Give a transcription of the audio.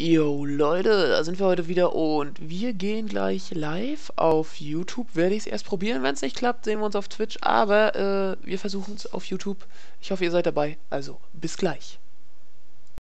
Yo Leute, da sind wir heute wieder und wir gehen gleich live. Auf YouTube werde ich es erst probieren. Wenn es nicht klappt, sehen wir uns auf Twitch. Aber äh, wir versuchen es auf YouTube. Ich hoffe, ihr seid dabei. Also, bis gleich.